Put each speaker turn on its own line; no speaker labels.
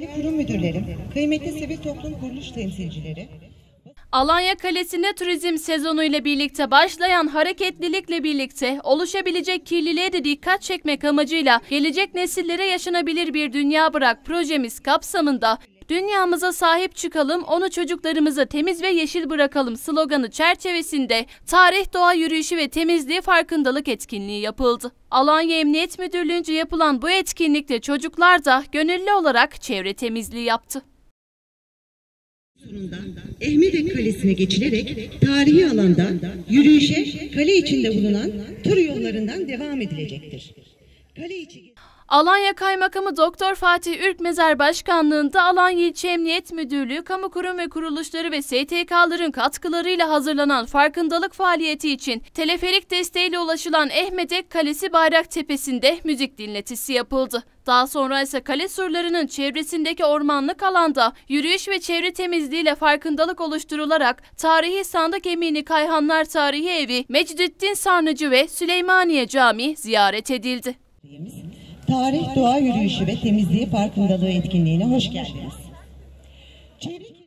değerli kurum müdürlerim, kıymetli sivil toplum kuruluş temsilcileri,
Alanya Kalesi'nde turizm sezonu ile birlikte başlayan hareketlilikle birlikte oluşabilecek kirliliğe de dikkat çekmek amacıyla gelecek nesillere yaşanabilir bir dünya bırak projemiz kapsamında Dünyamıza sahip çıkalım, onu çocuklarımıza temiz ve yeşil bırakalım sloganı çerçevesinde tarih, doğa yürüyüşü ve temizliği farkındalık etkinliği yapıldı. Alanya Emniyet Müdürlüğü'nce yapılan bu etkinlikte çocuklar da gönüllü olarak çevre temizliği yaptı.
Ehmedek Kalesi'ne geçilerek tarihi alandan yürüyüşe kale içinde bulunan tur yollarından devam edilecektir. Kale içi
Alanya Kaymakamı Doktor Fatih Ürkmezer Başkanlığında Alanya İlçe Emniyet Müdürlüğü, kamu kurum ve kuruluşları ve STK'ların katkılarıyla hazırlanan farkındalık faaliyeti için teleferik desteğiyle ulaşılan Ehmedek Kalesi Bayrak Tepesi'nde müzik dinletisi yapıldı. Daha sonra ise kale surlarının çevresindeki ormanlık alanda yürüyüş ve çevre temizliğiyle farkındalık oluşturularak tarihi Sandık Emini Kayhanlar Tarihi Evi, Mecidüddin Sarnıcı ve Süleymaniye Camii ziyaret edildi.
Tarih, doğa yürüyüşü ve temizliği farkındalığı etkinliğine hoş geldiniz. Çevre